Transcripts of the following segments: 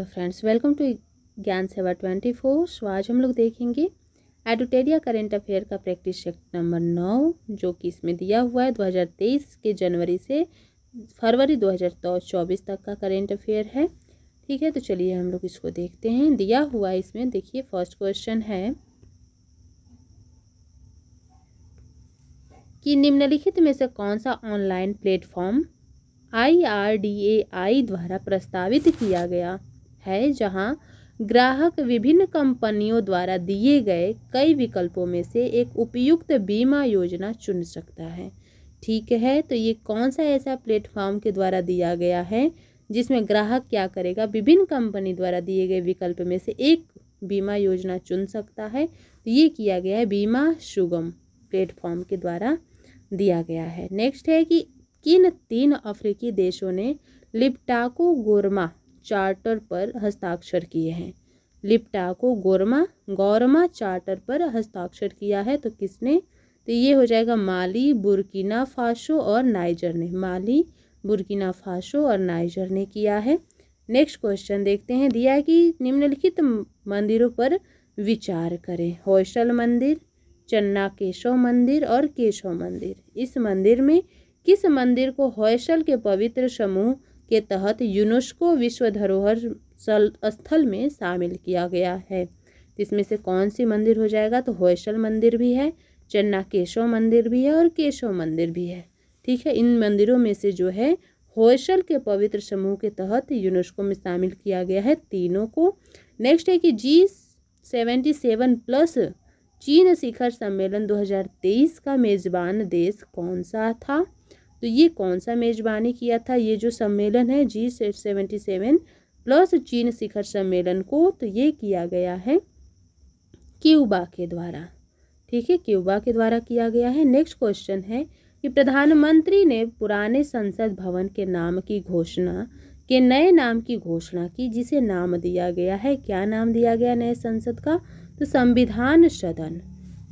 Hello friends welcome to ज्ञान सेवा twenty four so आज हम लोग देखेंगे एडुटेरिया करेंट अफेयर का प्रैक्टिस सेट नंबर नौ, जो कि इसमें दिया हुआ है 2023 के जनवरी से फरवरी 2024 तक का करेंट अफेयर है। ठीक है तो चलिए हम लोग इसको देखते हैं। दिया हुआ इसमें, देखिए फ़र्स्ट क्वेश्चन है कि निम्नलिखित में से कौन सा online platform I R D A I द्वारा प्रस्तावित किया गया? है जहाँ ग्राहक विभिन्न कंपनियों द्वारा दिए गए कई विकल्पों में से एक उपयुक्त बीमा योजना चुन सकता है। ठीक है तो ये कौन सा ऐसा प्लेटफॉर्म के द्वारा दिया गया है, जिसमें ग्राहक क्या करेगा? विभिन्न कंपनी द्वारा दिए गए विकल्प में से एक बीमा योजना चुन सकता है। तो ये किया गया है बीमा सुगम प्लेटफॉर्म के द्वारा दिया गया है। नेक्स्ट है कि किन तीन अफ्रीकी देशों ने लिप्टाको गोरमा चार्टर पर हस्ताक्षर किए हैं। लिप्टाको गोरमा, गौरमा चार्टर पर हस्ताक्षर किया है तो किसने? तो ये हो जाएगा माली, बुरकिना फाशो और नाइजर ने। माली, बुरकिना फाशो और नाइजर ने किया है। नेक्स्ट क्वेश्चन देखते हैं। दिया है कि निम्नलिखित मंदिरों पर विचार करें। हौशल मंदिर चन्ना केशव मंदिर और केशव मंदिर। इस मंदिर में किस मंदिर को हौशल के पवित्र समूह के तहत यूनेस्को विश्व धरोहर स्थल में शामिल किया गया है। इसमें से कौन सी मंदिर हो जाएगा? तो हौशल मंदिर भी है चन्ना केशव मंदिर भी है और केशव मंदिर भी है। ठीक है, इन मंदिरों में से जो है हौशल के पवित्र समूह के तहत यूनेस्को में शामिल किया गया है तीनों को। नेक्स्ट है कि जी सेवेंटी सेवन प्लस चीन शिखर सम्मेलन 2023 का मेज़बान देश कौन सा था? तो ये कौन सा मेज़बानी किया था? ये जो सम्मेलन है, जी सेवेंटी सेवन प्लस चीन शिखर सम्मेलन को तो ये किया गया है क्यूबा के द्वारा। ठीक है, क्यूबा के द्वारा किया गया है। नेक्स्ट क्वेश्चन है कि प्रधानमंत्री ने पुराने संसद भवन के नाम की घोषणा, के नए नाम की घोषणा की, जिसे नाम दिया गया है। क्या नाम दिया गया नए संसद का? तो संविधान सदन।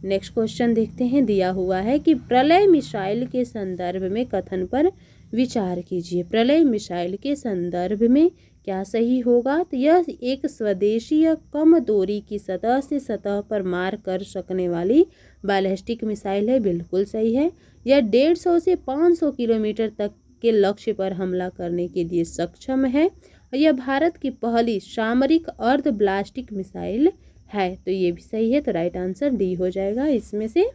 नेक्स्ट क्वेश्चन देखते हैं। दिया हुआ है कि प्रलय मिसाइल के संदर्भ में कथन पर विचार कीजिए। प्रलय मिसाइल के संदर्भ में क्या सही होगा? तो यह एक स्वदेशी या कम दूरी की सतह से सतह पर मार कर सकने वाली बैलिस्टिक मिसाइल है। बिल्कुल सही है। यह डेढ़ सौ से पाँच सौ किलोमीटर तक के लक्ष्य पर हमला करने के लिए सक्षम है। और यह भारत की पहली सामरिक अर्ध ब्लास्टिक मिसाइल है तो ये भी सही है तो राइट आंसर डी हो जाएगा इसमें से।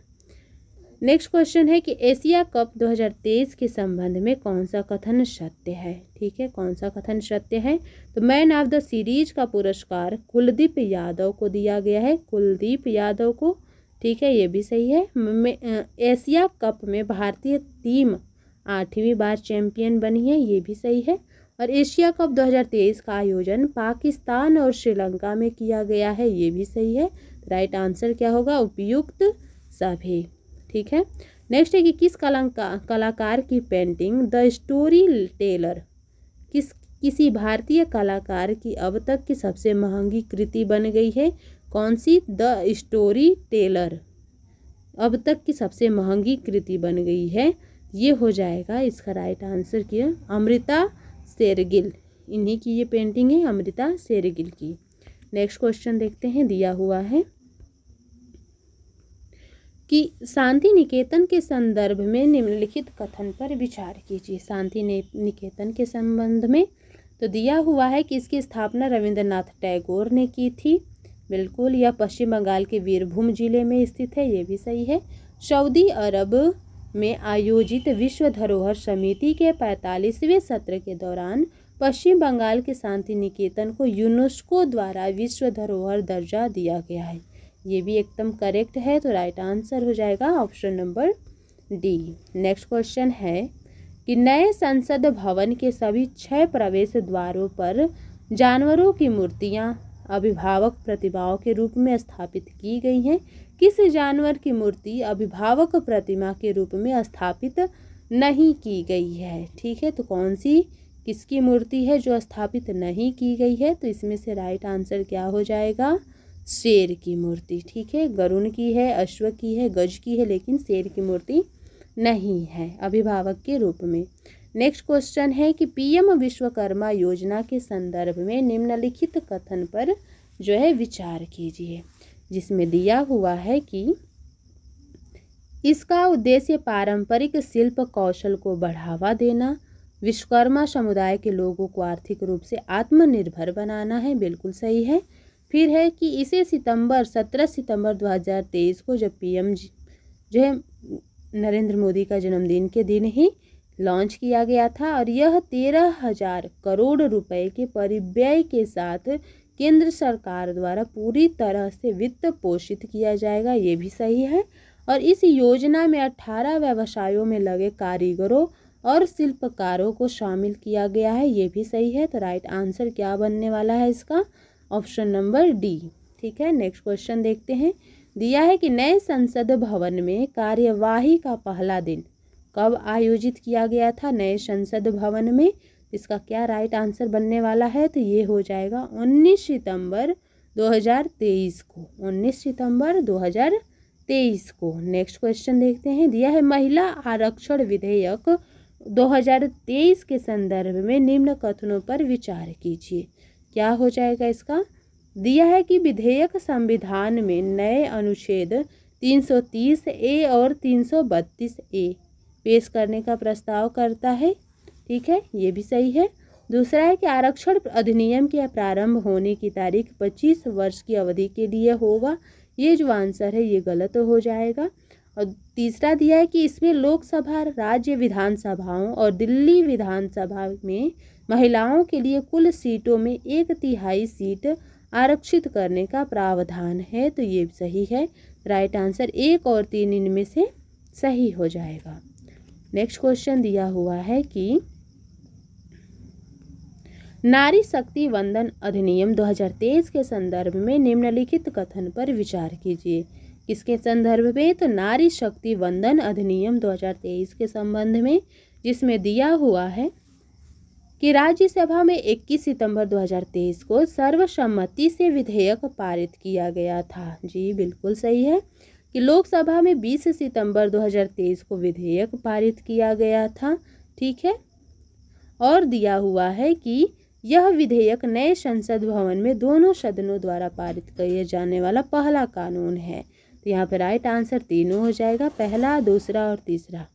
नेक्स्ट क्वेश्चन है कि एशिया कप 2023 के संबंध में कौन सा कथन सत्य है? ठीक है कौन सा कथन सत्य है? तो मैन ऑफ़ द सीरीज़ का पुरस्कार कुलदीप यादव को दिया गया है, कुलदीप यादव को। ठीक है, ये भी सही है। एशिया कप में भारतीय टीम आठवीं बार चैंपियन बनी है, ये भी सही है। और एशिया कप 2023 का आयोजन पाकिस्तान और श्रीलंका में किया गया है, ये भी सही है। राइट आंसर क्या होगा? उपयुक्त सभी। ठीक है? नेक्स्ट है कि किस कलाकार कलाकार की पेंटिंग द स्टोरी टेलर? किस, किसी भारतीय कलाकार की अब तक की सबसे महँगी कृति बन गई है? कौन सी? The story teller. अब तक की सबसे महँगी कृति बन गई है। ये हो जाएगा इसका राइट आंसर किया। अमृता शेरगिल। इन्हीं की ये पेंटिंग है, अमृता शेरगिल की। नेक्स्ट क्वेश्चन देखते हैं, दिया हुआ है कि शांति निकेतन के संदर्भ में निम्नलिखित कथन पर विचार कीजिए। शांति निकेतन के संबंध में तो दिया हुआ है कि इसकी स्थापना रविंद्रनाथ टैगोर ने की थी। बिल्कुल, यह पश्चिम बंगाल के वीरभूम ज़िले में स्थित है, ये भी सही है। सऊदी अरब में आयोजित विश्व धरोहर समिति के पैंतालीसवें सत्र के दौरान पश्चिम बंगाल के शांति निकेतन को यूनेस्को द्वारा विश्व धरोहर दर्जा दिया गया है। ये भी एकदम करेक्ट है तो राइट आंसर हो जाएगा option number D. Next question है कि नए संसद भवन के सभी छह प्रवेश द्वारों पर जानवरों की मूर्तियाँ अभिभावक प्रतिभाओं के रूप में स्थापित की गई हैं। किस जानवर की मूर्ति अभिभावक प्रतिमा के रूप में स्थापित नहीं की गई है। ठीक है तो कौन सी किसकी मूर्ति है जो स्थापित नहीं की गई है? तो इसमें से राइट आंसर क्या हो जाएगा? शेर की मूर्ति। ठीक है, गरुण की है, अश्व की है, गज की है, लेकिन शेर की मूर्ति नहीं है अभिभावक के रूप में। नेक्स्ट क्वेश्चन है कि पीएम विश्वकर्मा योजना के संदर्भ में निम्नलिखित कथन पर जो है विचार कीजिए, जिसमें दिया हुआ है कि इसका उद्देश्य पारंपरिक शिल्प कौशल को बढ़ावा देना, विश्वकर्मा समुदाय के लोगों को आर्थिक रूप से आत्मनिर्भर बनाना है, बिल्कुल सही है। फिर है कि इसे सितंबर, सत्रह सितंबर 2023 को जब पीएम जो है नरेंद्र मोदी का जन्मदिन के दिन ही लॉन्च किया गया था और यह तेरह हज़ार करोड़ रुपए के परिव्यय के साथ केंद्र सरकार द्वारा पूरी तरह से वित्त पोषित किया जाएगा, ये भी सही है। और इस योजना में अट्ठारह व्यवसायों में लगे कारीगरों और शिल्पकारों को शामिल किया गया है, ये भी सही है। तो राइट आंसर क्या बनने वाला है इसका? Option number D. ठीक है, नेक्स्ट क्वेश्चन देखते हैं। दिया है कि नए संसद भवन में कार्यवाही का पहला दिन। कब आयोजित किया गया था नए संसद भवन में? इसका क्या राइट आंसर बनने वाला है? तो ये हो जाएगा 19 सितंबर 2023 को। 19 सितंबर 2023 को। नेक्स्ट क्वेश्चन देखते हैं। दिया है महिला आरक्षण विधेयक 2023 के संदर्भ में निम्न कथनों पर विचार कीजिए। क्या हो जाएगा इसका? दिया है कि विधेयक संविधान में नए अनुच्छेद 330 ए और 332 ए पेश करने का प्रस्ताव करता है। ठीक है, ये भी सही है। दूसरा है कि आरक्षण अधिनियम के प्रारंभ होने की तारीख 25 वर्ष की अवधि के लिए होगा। ये जो आंसर है, ये गलत हो जाएगा। और तीसरा दिया है कि इसमें लोकसभा, राज्य विधानसभाओं और दिल्ली विधानसभा में महिलाओं के लिए कुल सीटों में एक तिहाई सीट आरक्षित करने का प्रावधान है तो ये सही है। राइट आंसर एक और तीन इनमें से सही हो जाएगा। नेक्स्ट क्वेश्चन दिया हुआ है कि नारी शक्ति वंदन अधिनियम 2023 के संदर्भ में निम्नलिखित कथन पर विचार कीजिए। किसके संदर्भ में तो नारी शक्ति वंदन अधिनियम 2023 के संबंध में, जिसमें दिया हुआ है कि राज्यसभा में 21 सितंबर 2023 को सर्वसम्मति से विधेयक पारित किया गया था। जी, बिल्कुल सही है। कि लोकसभा में 20 सितंबर 2023 को विधेयक पारित किया गया था, ठीक है? और दिया हुआ है कि यह विधेयक नए संसद भवन में दोनों सदनों द्वारा पारित किए जाने वाला पहला कानून है। तो यहाँ पर राइट आंसर तीनों हो जाएगा, पहला, दूसरा और तीसरा।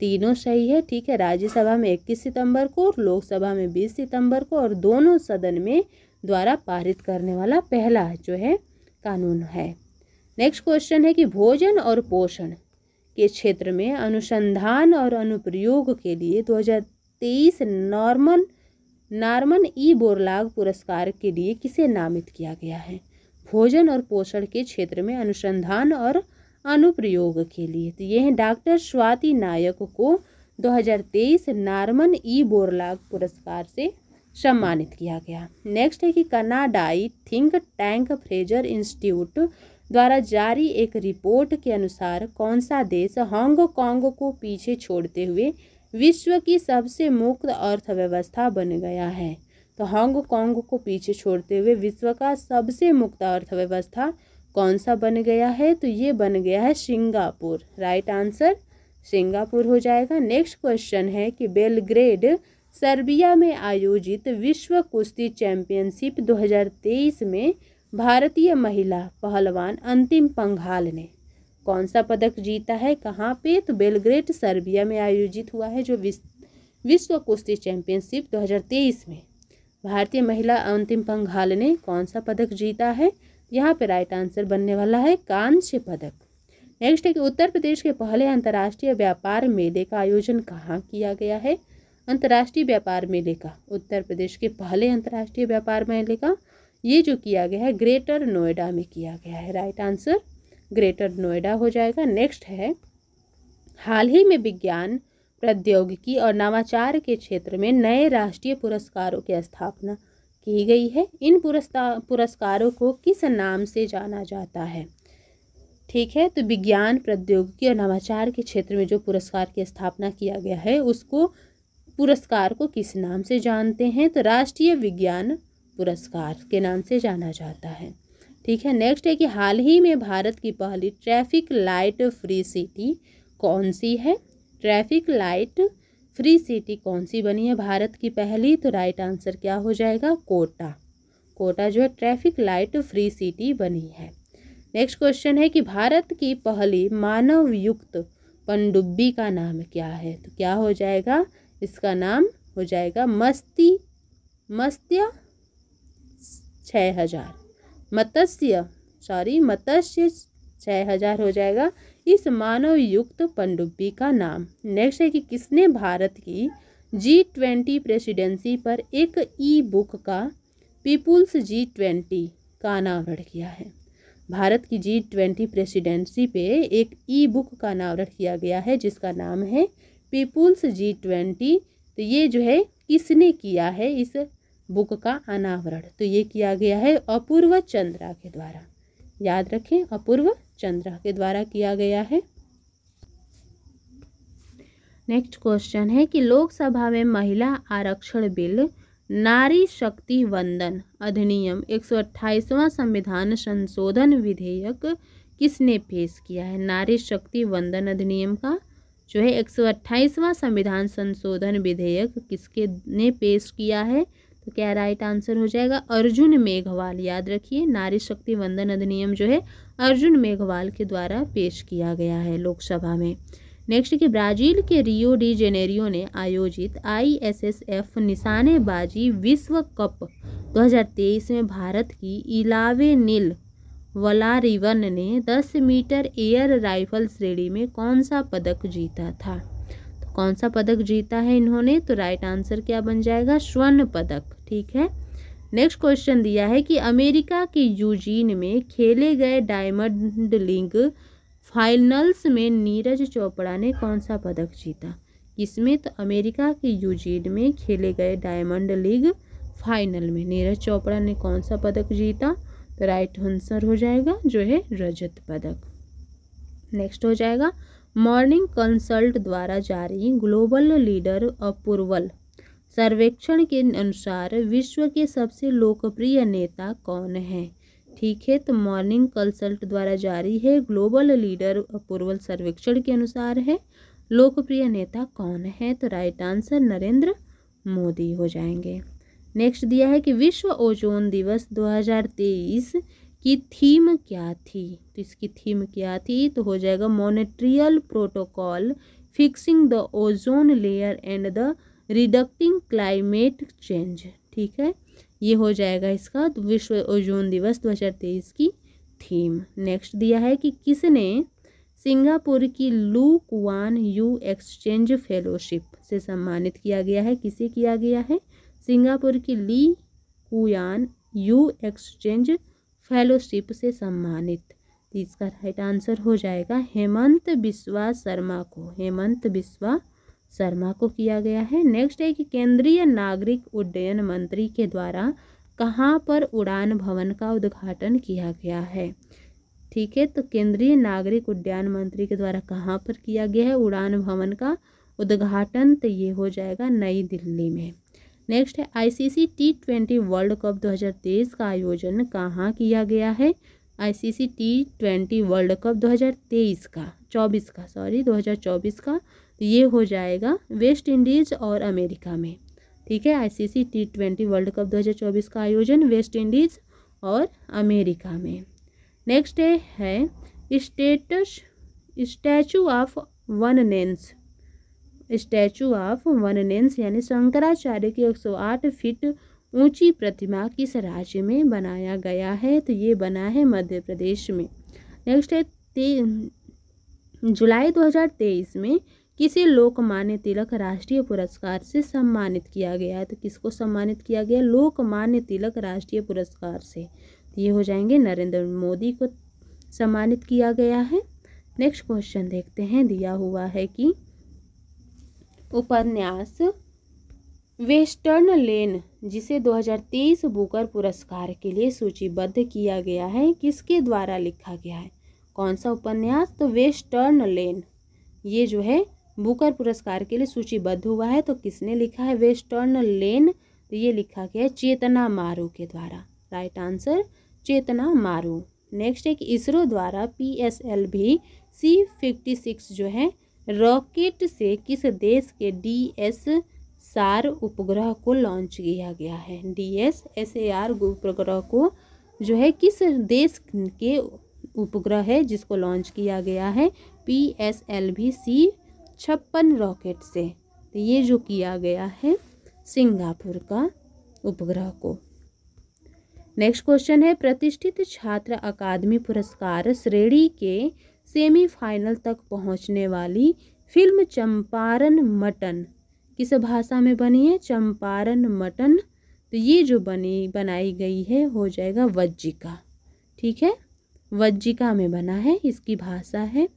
तीनों सही है, ठीक है? राज्यसभा में 21 सितंबर को और लोकसभा में 20 सितंबर को और दोनों सदन में द्वारा पारित करने वाला पहला जो है कानून है। नेक्स्ट क्वेश्चन है कि भोजन और पोषण के क्षेत्र में अनुसंधान और अनुप्रयोग के लिए 2023 नॉर्मन नॉर्मन ई बोरलाग पुरस्कार के लिए किसे नामित किया गया है? भोजन और पोषण के क्षेत्र में अनुसंधान और अनुप्रयोग के लिए। तो ये हैं डॉक्टर स्वाति नायक को 2023 नार्मन ई बोरलाग पुरस्कार से सम्मानित किया गया। नेक्स्ट है कि कनाडाई थिंक टैंक फ्रेजर इंस्टीट्यूट द्वारा जारी एक रिपोर्ट के अनुसार कौन सा देश हांगकांग को पीछे छोड़ते हुए विश्व की सबसे मुक्त अर्थव्यवस्था बन गया है? तो हांगकांग को पीछे छोड़ते हुए विश्व का सबसे मुक्त अर्थव्यवस्था कौन सा बन गया है? तो ये बन गया है सिंगापुर। राइट आंसर सिंगापुर हो जाएगा। नेक्स्ट क्वेश्चन है कि बेलग्रेड, सर्बिया में आयोजित विश्व कुश्ती चैंपियनशिप 2023 में भारतीय महिला पहलवान अंतिम पंघाल ने। कौन सा पदक जीता है, कहाँ पे? तो बेलग्रेड सर्बिया में आयोजित हुआ है, जो विश्व कुश्ती चैंपियनशिप 2023 में। भारतीय महिला अंतिम पंघाल ने कौन सा पदक जीता है? यहाँ पे राइट आंसर बनने वाला है, कांस्य पदक। नेक्स्ट है कि उत्तर प्रदेश के पहले अंतर्राष्ट्रीय व्यापार मेले का आयोजन कहाँ किया गया है? अंतर्राष्ट्रीय व्यापार मेले का, उत्तर प्रदेश के पहले अंतर्राष्ट्रीय व्यापार मेले का ये जो किया गया है ग्रेटर नोएडा में किया गया है। राइट आंसर ग्रेटर नोएडा हो जाएगा। नेक्स्ट है, हाल ही में विज्ञान प्रौद्योगिकी और नवाचार के क्षेत्र में नए राष्ट्रीय पुरस्कारों की स्थापना की गई है। इन पुरस्कार को किस नाम से जाना जाता है? ठीक है तो विज्ञान, प्रौद्योगिकी और नवाचार के क्षेत्र में जो पुरस्कार की स्थापना किया गया है, उसको, पुरस्कार को किस नाम से जानते हैं? तो राष्ट्रीय विज्ञान पुरस्कार के नाम से जाना जाता है। ठीक है नेक्स्ट है कि हाल ही में भारत की पहली ट्रैफ़िक लाइट फ्री सिटी कौन सी है? ट्रैफ़िक लाइट फ्री सिटी कौन सी बनी है भारत की पहली? तो राइट आंसर क्या हो जाएगा? कोटा। कोटा जो है ट्रैफ़िक लाइट फ्री सिटी बनी है। नेक्स्ट क्वेश्चन है कि भारत की पहली मानव युक्त पनडुब्बी का नाम क्या है? तो क्या हो जाएगा? इसका नाम हो जाएगा मस्ती मत्स्य छः हज़ार। मत्स्य सॉरी मत्स्य छः हज़ार हो जाएगा। इस मानव युक्त पनडुब्बी का नाम। नेक्स्ट है कि किसने भारत की जी ट्वेंटी प्रेसिडेंसी पर एक ई बुक का पीपुल्स जी ट्वेंटी का अनावरण किया है? भारत की जी ट्वेंटी प्रेसिडेंसी पे एक ई बुक का अनावरण किया गया है, जिसका नाम है पीपुल्स जी ट्वेंटी तो ये जो है, किसने किया है इस बुक का अनावरण। तो ये किया गया है अपूर्व चंद्रा के द्वारा। याद रखें, अपूर्व चंद्रा के द्वारा किया गया है। नेक्स्ट क्वेश्चन है कि लोकसभा में महिला आरक्षण बिल, नारी शक्ति वंदन अधिनियम एक संविधान संशोधन विधेयक किसने पेश किया है? नारी शक्ति वंदन अधिनियम का जो है एक संविधान संशोधन विधेयक किसके ने पेश किया है? तो क्या राइट आंसर हो जाएगा? अर्जुन मेघवाल, याद रखिए, नारी शक्ति वंदन अधिनियम जो है, अर्जुन मेघवाल के द्वारा पेश किया गया है लोकसभा में। नेक्स्ट कि ब्राज़ील के रियो डी जेनेरियो ने आयोजित आईएसएसएफ निशानेबाजी विश्व कप 2023 में भारत की इलावे नील वलारिवन ने 10 मीटर एयर राइफल श्रेणी में कौन सा पदक जीता था? कौन सा पदक जीता है इन्होंने तो राइट आंसर क्या बन जाएगा? स्वर्ण पदक, ठीक है? नेक्स्ट क्वेश्चन दिया है कि अमेरिका के यूजीन में खेले गए डायमंड लीग फाइनल्स में नीरज चोपड़ा ने कौन सा पदक जीता? इसमें तो अमेरिका के यूजीन में खेले गए डायमंड लीग फाइनल में नीरज चोपड़ा ने कौन सा पदक जीता? तो राइट आंसर हो जाएगा, जो है रजत पदक। नेक्स्ट हो जाएगा मॉर्निंग कंसल्ट द्वारा जारी ग्लोबल लीडर अपूर्वल। सर्वेक्षण के अनुसार विश्व के सबसे लोकप्रिय नेता कौन है? ठीक है तो मॉर्निंग कंसल्ट द्वारा जारी है ग्लोबल लीडर अपूर्वल सर्वेक्षण के अनुसार है। लोकप्रिय नेता कौन है? तो राइट आंसर नरेंद्र मोदी हो जाएँगे। नेक्स्ट दिया है कि विश्व ओजोन दिवस 2023 की थीम क्या थी? तो इसकी थीम क्या थी? तो हो जाएगा Montreal protocol fixing the ozone layer and the reducing climate change ठीक है? ये हो जाएगा इसका तो विश्व ओजोन दिवस 2023 की थीम। नेक्स्ट दिया है कि किसने सिंगापुर की लू कुआन यू एक्सचेंज फेलोशिप से सम्मानित किया गया है? किसे किया गया है? सिंगापुर की Lee Kuan Yew exchange fellowship से सम्मानित। इसका राइट आंसर हो जाएगा हेमंत बिस्वा शर्मा को। हेमंत बिस्वा शर्मा को किया गया है। नेक्स्ट है कि केंद्रीय नागरिक उड्डयन मंत्री के द्वारा कहाँ पर उड़ान भवन का उद्घाटन किया गया है? ठीक है तो केंद्रीय नागरिक उड्डयन मंत्री के द्वारा कहाँ पर किया गया है उड़ान भवन का उद्घाटन? तो ये हो जाएगा नई दिल्ली में। नेक्स्ट है ICC T twenty world cup 2023 का आयोजन कहाँ किया गया है? ICC T twenty world cup 2023 का 24 का सॉरी 2024 का तो ये हो जाएगा वेस्ट इंडीज़ और अमेरिका में। ठीक है ICC T twenty world cup 2024 का आयोजन वेस्ट इंडीज़ और अमेरिका में। नेक्स्ट है, है status statue of oneness statue of oneness यानी शंकराचार्य की 108 फीट ऊँची प्रतिमा किस राज्य में बनाया गया है? तो ये बना है मध्य प्रदेश में। नेक्स्ट है जुलाई 2023 में किसे लोकमान्य तिलक राष्ट्रीय पुरस्कार से सम्मानित किया गया? है तो किसको सम्मानित किया गया? लोकमान्य तिलक राष्ट्रीय पुरस्कार से। तो ये हो जाएँगे नरेंद्र मोदी को सम्मानित किया गया है। नेक्स्ट क्वेश्चन देखते हैं। दिया हुआ है कि उपन्यास, वेस्टर्न लेन, जिसे 2023 बुकर पुरस्कार के लिए सूचीबद्ध किया गया है, किसके द्वारा लिखा गया है? कौन सा उपन्यास? तो वेस्टर्न लेन। ये जो है, बुकर पुरस्कार के लिए सूचीबद्ध हुआ है तो किसने लिखा है? Western lane. तो ये लिखा गया है चेतना मारू के द्वारा। राइट आंसर, चेतना मारू। नेक्स्ट एक इसरो द्वारा, पी एस एल भी सी फिफ्टी सिक्स जो है रॉकेट से किस देश के डी एस सार उपग्रह को लॉन्च किया गया है? D S S A R उपग्रह को जो है, किस देश के उपग्रह है जिसको लॉन्च किया गया है? P S L V C छप्पन रॉकेट से। तो ये जो किया गया है, सिंगापुर का उपग्रह को। नेक्स्ट क्वेश्चन है, प्रतिष्ठित छात्र अकादमी पुरस्कार श्रेणी के सेमीफाइनल तक पहुँचने वाली फ़िल्म चंपारण मटन। किस भाषा में बनी है? चंपारण मटन। तो ये जो बनी, बनाई गई है, हो जाएगा वज्जिका। ठीक है? वज्जिका में बना है, इसकी भाषा है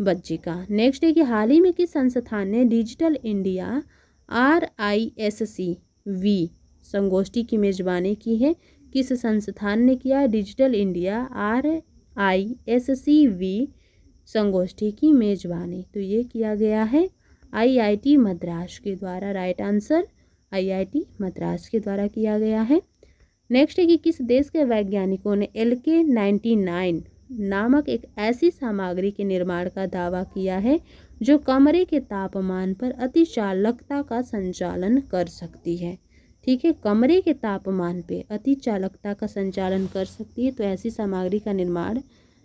वज्जिका। नेक्स्ट है कि हाल ही में किस संस्थान ने digital India R I S C V संगोष्ठी की मेजबानी की है? किस संस्थान ने किया digital India R I S C V संगोष्ठी की मेजबानी। तो ये किया गया है आईआईटी मद्रास के द्वारा। राइट आंसर आईआईटी मद्रास के द्वारा किया गया है। नेक्स्ट है कि किस देश के वैज्ञानिकों ने एल के नाइन नामक एक ऐसी सामग्री के निर्माण का दावा किया है जो कमरे के तापमान पर अति चालकता का संचालन कर सकती है। ठीक है, कमरे के तापमान पे अति चालकता का संचालन कर सकती है तो ऐसी सामग्री का निर्माण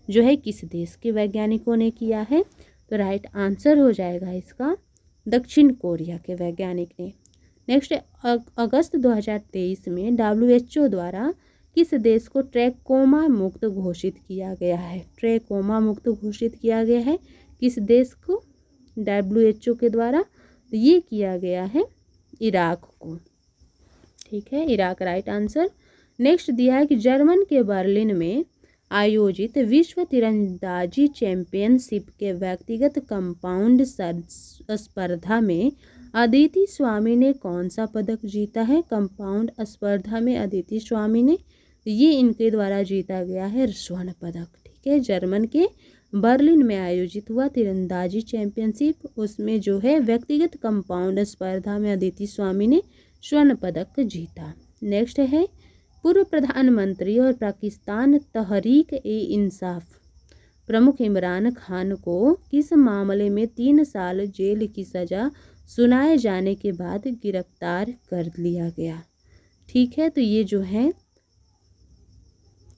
जो है किस देश के वैज्ञानिकों ने किया है? तो राइट आंसर हो जाएगा इसका दक्षिण कोरिया के वैज्ञानिक ने। नेक्स्ट अगस्त 2023 में डब्ल्यूएचओ द्वारा किस देश को ट्रैकोमा मुक्त घोषित किया गया है? ट्रैकोमा मुक्त घोषित किया गया है किस देश को? डब्ल्यूएचओ के द्वारा। तो ये किया गया है इराक को। ठीक है, इराक राइट आंसर नेक्स्ट दिया है कि जर्मन के बर्लिन में आयोजित विश्व तीरंदाजी चैंपियनशिप के व्यक्तिगत कंपाउंड स्पर्धा में अदिति स्वामी ने कौन सा पदक जीता है? कंपाउंड स्पर्धा में अदिति स्वामी ने ये इनके द्वारा जीता गया है स्वर्ण पदक, ठीक है? जर्मन के बर्लिन में आयोजित हुआ तीरंदाजी चैंपियनशिप, उसमें जो है व्यक्तिगत कंपाउंड स्पर्धा में अदिति स्वामी ने स्वर्ण पदक जीता। नेक्स्ट है पूर्व प्रधानमंत्री और पाकिस्तान तहरीक ए इंसाफ प्रमुख इमरान खान को किस मामले में तीन साल जेल की सज़ा सुनाए जाने के बाद गिरफ़्तार कर लिया गया? ठीक है तो ये जो है,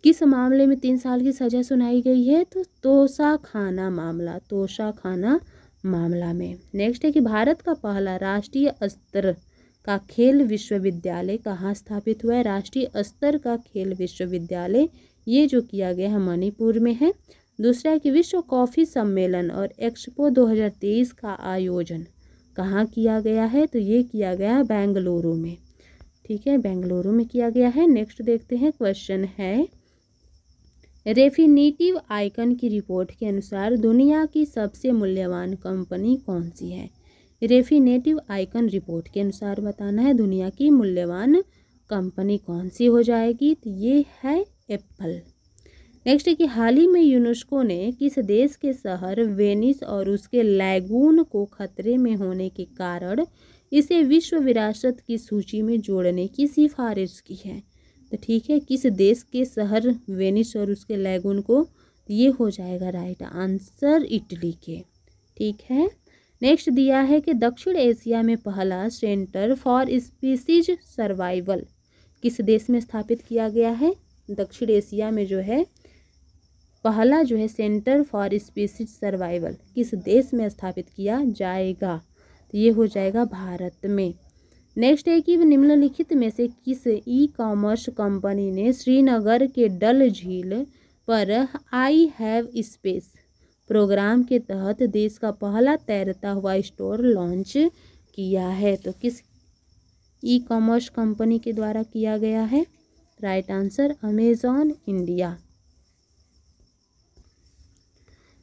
किस मामले में तीन साल की सज़ा सुनाई गई है? तो तोशा खाना मामला तोशा खाना मामला में। नेक्स्ट है कि भारत का पहला राष्ट्रीय स्तर का खेल विश्वविद्यालय कहाँ स्थापित हुआ है? राष्ट्रीय स्तर का खेल विश्वविद्यालय, ये जो किया गया है मणिपुर में है। दूसरा है कि विश्व कॉफ़ी सम्मेलन और एक्सपो 2023 का आयोजन कहाँ किया गया है? तो ये किया गया है बेंगलुरु में। ठीक है, बेंगलुरु में किया गया है। नेक्स्ट देखते हैं, क्वेश्चन है, रेफिनेटिव आइकन की रिपोर्ट के अनुसार दुनिया की सबसे मूल्यवान कंपनी कौन सी है? रेफिनेटिव आइकन रिपोर्ट के अनुसार बताना है, दुनिया की मूल्यवान कंपनी कौन सी हो जाएगी? तो ये है एप्पल। नेक्स्ट कि हाल ही में यूनेस्को ने किस देश के शहर वेनिस और उसके लैगून को खतरे में होने के कारण इसे विश्व विरासत की सूची में जोड़ने की सिफारिश की है। तो ठीक है, किस देश के शहर वेनिस और उसके लैगून को? ये हो जाएगा राइट आंसर इटली के। ठीक है? नेक्स्ट दिया है कि दक्षिण एशिया में पहला सेंटर फॉर स्पीसीज सर्वाइवल। किस देश में स्थापित किया गया है? दक्षिण एशिया में जो है, पहला जो है सेंटर फॉर स्पीसीज सर्वाइवल। किस देश में स्थापित किया जाएगा? तो ये हो जाएगा भारत में। नेक्स्ट है कि निम्नलिखित में से किस ई कॉमर्स कंपनी ने श्रीनगर के डल झील पर आई हैव स्पेस प्रोग्राम के तहत देश का पहला तैरता हुआ स्टोर लॉन्च किया है। तो किस ई कॉमर्स कंपनी के द्वारा किया गया है? Right answer Amazon India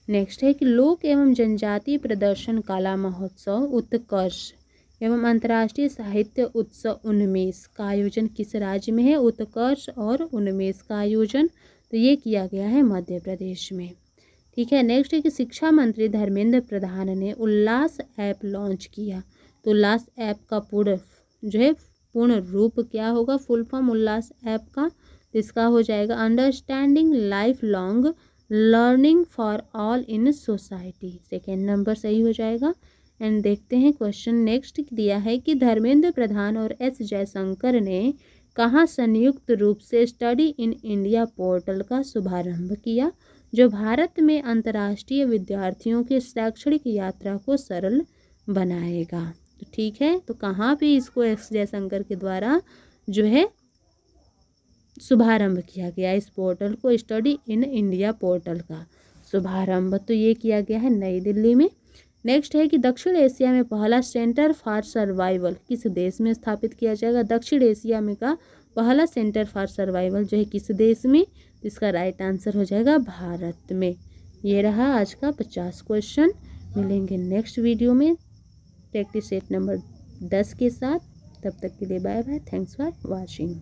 next है कि लोक एवं जनजातीय प्रदर्शन कला महोत्सव उत्कर्ष एवं अंतर्राष्ट्रीय साहित्य उत्सव उन्मेष का आयोजन किस राज्य में है? उत्कर्ष और उन्मेष का आयोजन तो ये किया गया है मध्य प्रदेश में। ठीक है नेक्स्ट है कि शिक्षा मंत्री धर्मेंद्र प्रधान ने उल्लास ऐप लॉन्च किया। तो उल्लास ऐप का पूर्ण, जो है, पूर्ण रूप क्या होगा? फुल फॉर्म उल्लास ऐप का इसका हो जाएगा understanding life long learning for all in society second number सही हो जाएगा। एंड देखते हैं क्वेश्चन नेक्स्ट दिया है कि धर्मेंद्र प्रधान और एस जयशंकर ने कहाँ संयुक्त रूप से स्टडी इन इंडिया पोर्टल का शुभारंभ किया? जो भारत में अंतर्राष्ट्रीय विद्यार्थियों के शैक्षणिक यात्रा को सरल बनाएगा। तो ठीक है तो कहाँ पे इसको एस जयशंकर के द्वारा जो है शुभारंभ किया गया इस पोर्टल को, स्टडी इन इंडिया पोर्टल का शुभारंभ तो ये किया गया है नई दिल्ली में। नेक्स्ट है कि दक्षिण एशिया में पहला सेंटर फॉर सर्वाइवल किस देश में स्थापित किया जाएगा? दक्षिण एशिया में का पहला सेंटर फॉर सर्वाइवल जो है किस देश में? इसका राइट आंसर हो जाएगा भारत में। ये रहा आज का पचास क्वेश्चन मिलेंगे नेक्स्ट वीडियो में। प्रैक्टिस सेट नंबर दस के साथ। तब तक के लिए bye bye thanks for watching